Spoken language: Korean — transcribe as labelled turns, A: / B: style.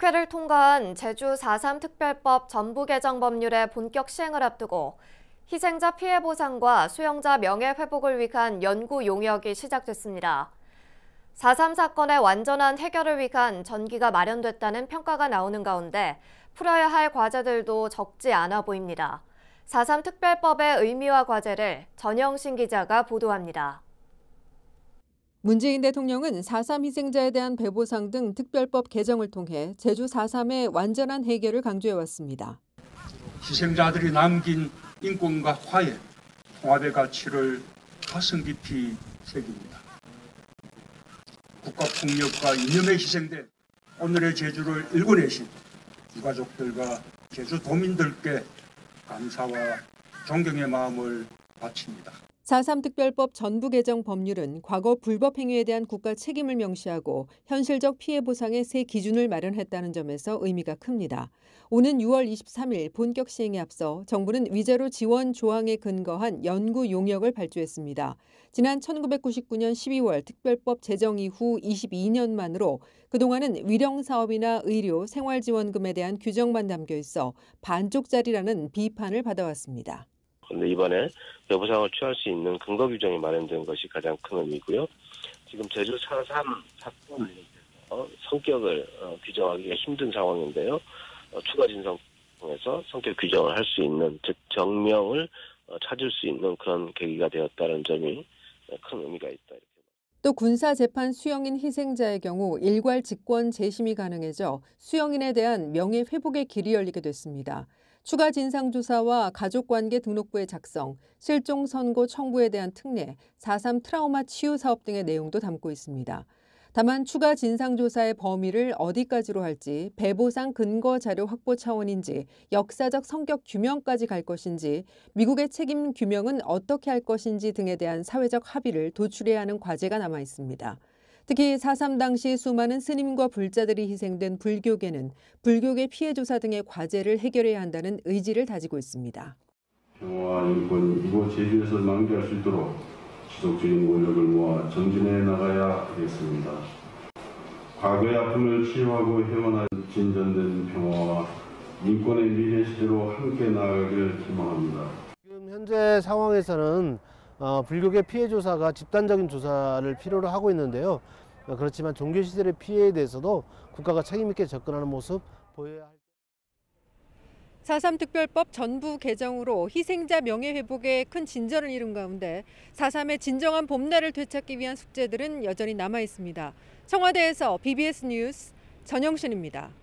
A: 국회를 통과한 제주 4.3 특별법 전부 개정 법률의 본격 시행을 앞두고 희생자 피해 보상과 수용자 명예 회복을 위한 연구 용역이 시작됐습니다. 4.3 사건의 완전한 해결을 위한 전기가 마련됐다는 평가가 나오는 가운데 풀어야 할 과제들도 적지 않아 보입니다. 4.3 특별법의 의미와 과제를 전영신 기자가 보도합니다.
B: 문재인 대통령은 4.3 희생자에 대한 배보상 등 특별법 개정을 통해 제주 4.3의 완전한 해결을 강조해왔습니다.
C: 희생자들이 남긴 인권과 화해, 통합의 가치를 가슴 깊이 새깁니다. 국가폭력과 이념에 희생된 오늘의 제주를 일궈내신 유가족들과 제주 도민들께 감사와 존경의 마음을 바칩니다.
B: 4.3 특별법 전부 개정 법률은 과거 불법 행위에 대한 국가 책임을 명시하고 현실적 피해 보상의 새 기준을 마련했다는 점에서 의미가 큽니다. 오는 6월 23일 본격 시행에 앞서 정부는 위자료 지원 조항에 근거한 연구 용역을 발주했습니다. 지난 1999년 12월 특별법 제정 이후 22년 만으로 그동안은 위령 사업이나 의료, 생활지원금에 대한 규정만 담겨 있어 반쪽짜리라는 비판을 받아왔습니다.
D: 그런데 이번에 배보상을 취할 수 있는 근거 규정이 마련된 것이 가장 큰 의미고요. 지금 제주 4.3 사건을 어, 성격을 어, 규정하기가 힘든 상황인데요. 어, 추가 진성 통해서 성격 규정을 할 수 있는 즉 정명을 어, 찾을 수 있는 그런 계기가 되었다는 점이 큰 의미가 있다.
B: 또 군사 재판 수용인 희생자의 경우 일괄 직권 재심이 가능해져 수용인에 대한 명예 회복의 길이 열리게 됐습니다. 추가 진상조사와 가족관계 등록부의 작성, 실종 선고 청구에 대한 특례, 4.3 트라우마 치유 사업 등의 내용도 담고 있습니다. 다만 추가 진상조사의 범위를 어디까지로 할지, 배보상 근거 자료 확보 차원인지, 역사적 성격 규명까지 갈 것인지, 미국의 책임 규명은 어떻게 할 것인지 등에 대한 사회적 합의를 도출해야 하는 과제가 남아 있습니다. 특히 4.3 당시 수많은 스님과 불자들이 희생된 불교계는 불교계 피해 조사 등의 과제를 해결해야 한다는 의지를 다지고 있습니다.
E: 인권 이곳 제주에서 만개할 수 있도록 지속적인 노력을 모아 전진해 나가야 하겠습니다. 과거의 아픔을 치유하고 회원한 진전된 평화와 인권의 미래 시대로 함께 나아가길 희망합니다.
F: 지금 현재 상황에서는 어, 불교계 피해 조사가 집단적인 조사를 필요로 하고 있는데요. 어, 그렇지만 종교 시설의 피해에 대해서도 국가가 책임 있게 접근하는 모습 보여야 할.
B: 4.3 특별법 전부 개정으로 희생자 명예회복에 큰 진전을 이룬 가운데 4.3의 진정한 봄날을 되찾기 위한 숙제들은 여전히 남아 있습니다. 청와대에서 BBS 뉴스 전영신입니다.